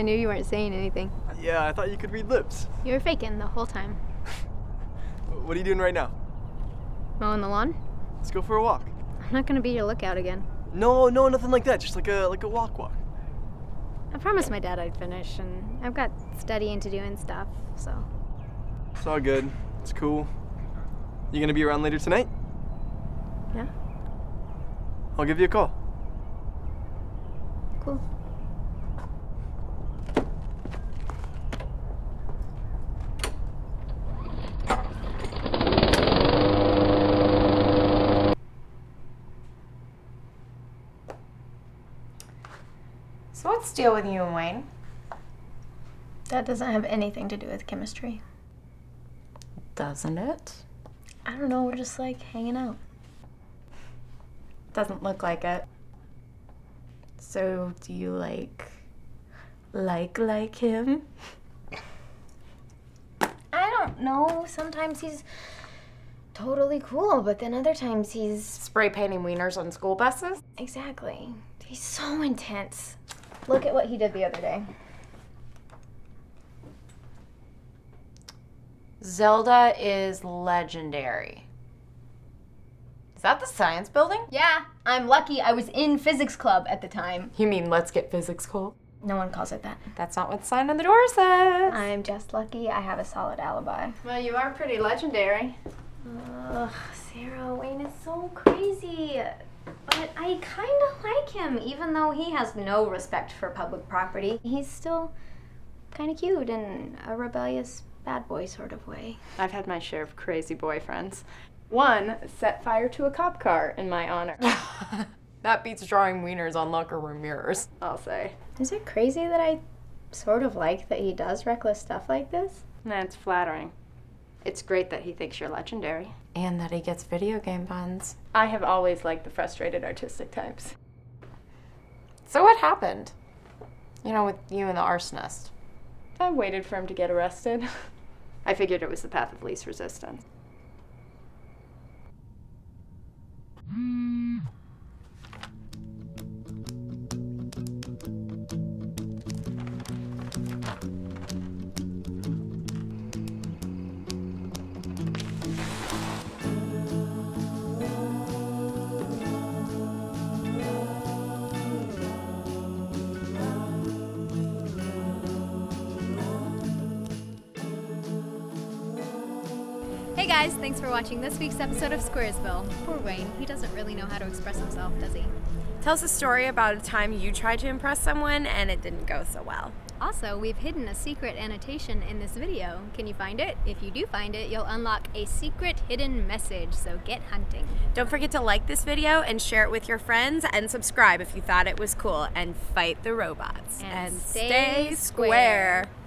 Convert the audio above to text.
I knew you weren't saying anything. Yeah, I thought you could read lips. You were faking the whole time. What are you doing right now? Mowing the lawn? Let's go for a walk. I'm not gonna be your lookout again. No, no, nothing like that. Just like a like a walk walk. I promised my dad I'd finish, and I've got studying to do and stuff, so. It's all good. It's cool. You gonna be around later tonight? Yeah. I'll give you a call. Cool. So what's the deal with you and Wayne? That doesn't have anything to do with chemistry. Doesn't it? I don't know, we're just like hanging out. Doesn't look like it. So do you like like like him? I don't know. Sometimes he's totally cool, but then other times he's. Spray painting wieners on school buses? Exactly. He's so intense. Look at what he did the other day. Zelda is legendary. Is that the science building? Yeah, I'm lucky I was in physics club at the time. You mean let's get physics cool? No one calls it that. That's not what the sign on the door says. I'm just lucky I have a solid alibi. Well, you are pretty legendary. Ugh, Sarah, Wayne is so crazy. But I kind of like him, even though he has no respect for public property. He's still kind of cute in a rebellious bad boy sort of way. I've had my share of crazy boyfriends. One set fire to a cop car in my honor, that beats drawing wieners on locker room mirrors. I'll say. Is it crazy that I sort of like that he does reckless stuff like this? That's flattering. It's great that he thinks you're legendary. And that he gets video game puns. I have always liked the frustrated artistic types. So what happened? You know, with you and the arsonist. I waited for him to get arrested. I figured it was the path of least resistance. Guys, thanks for watching this week's episode of Squaresville. Poor Wayne, he doesn't really know how to express himself, does he? Tell us a story about a time you tried to impress someone and it didn't go so well. Also, we've hidden a secret annotation in this video. Can you find it? If you do find it, you'll unlock a secret hidden message, so get hunting. Don't forget to like this video and share it with your friends and subscribe if you thought it was cool and fight the robots. And stay square. square.